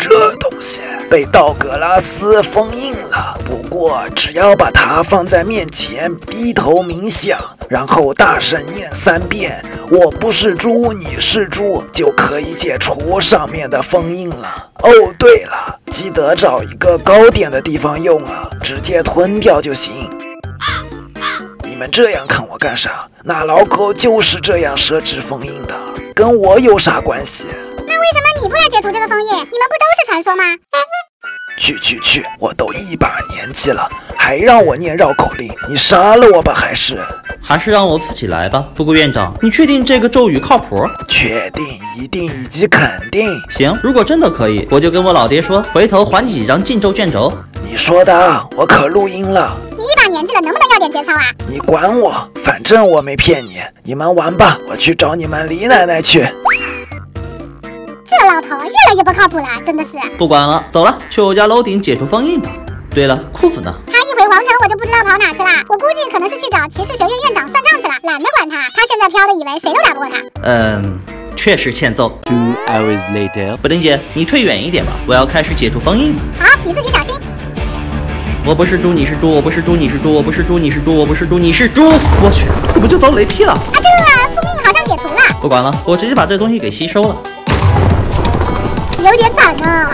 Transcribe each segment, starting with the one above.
这东西被道格拉斯封印了。不过只要把它放在面前，低头冥想，然后大声念三遍“我不是猪，你是猪”，就可以解除上面的封印了。哦，对了，记得找一个高点的地方用啊，直接吞掉就行。你们这样看我干啥？那老狗就是这样设置封印的，跟我有啥关系？你不来解除这个封印？你们不都是传说吗？去去去！我都一把年纪了，还让我念绕口令，你杀了我吧还是？还是让我自己来吧。不过院长，你确定这个咒语靠谱？确定、一定以及肯定。行，如果真的可以，我就跟我老爹说，回头还你几张禁咒卷轴。你说的，我可录音了。你一把年纪了，能不能要点节操啊？你管我，反正我没骗你。你们玩吧，我去找你们李奶奶去。这老头越来越不靠谱了，真的是。不管了，走了，去我家楼顶解除封印吧。对了，裤子呢？他一回王城，我就不知道跑哪去了。我估计可能是去找骑士学院院长算账去了，懒得管他。他现在飘的，以为谁都打不过他。嗯，确实欠揍。Two hours later. 布丁姐，你退远一点吧，我要开始解除封印了。好，你自己小心。我不是猪，你是猪；我不是猪，你是猪；我不是猪，你是猪；我不是猪，你是猪。我去，怎么就遭雷劈了？啊，这宿命好像解除了，不管了，我直接把这东西给吸收了。有点惨呢。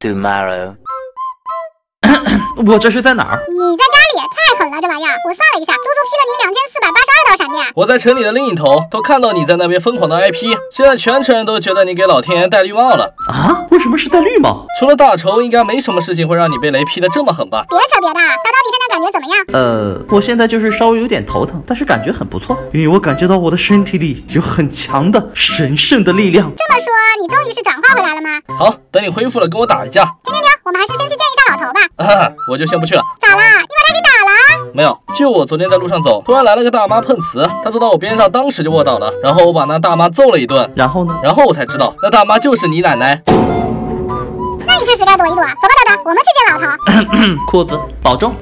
Tomorrow. 我这是在哪儿？你在家里太狠了，这玩意儿，我算了一下，足足劈了你两千四百八十二道闪电。我在城里的另一头都看到你在那边疯狂的挨批，现在全城人都觉得你给老天爷戴绿帽了。啊？为什么是戴绿帽？除了大仇，应该没什么事情会让你被雷劈的这么狠吧？别扯别的，那到底现在感觉怎么样？呃，我现在就是稍微有点头疼，但是感觉很不错，因为我感觉到我的身体里有很强的神圣的力量。这么说，你终于是转化回来了吗？好，等你恢复了，跟我打一架。停停停，我们还是先去见一下老头吧。啊，我就先不去了。咋啦？你把他给打了？没有，就我昨天在路上走，突然来了个大妈碰瓷，她坐到我边上，当时就卧倒了，然后我把那大妈揍了一顿，然后呢？然后我才知道那大妈就是你奶奶。那你确实该躲一躲。走吧，豆豆，我们去见老头。裤子，保重。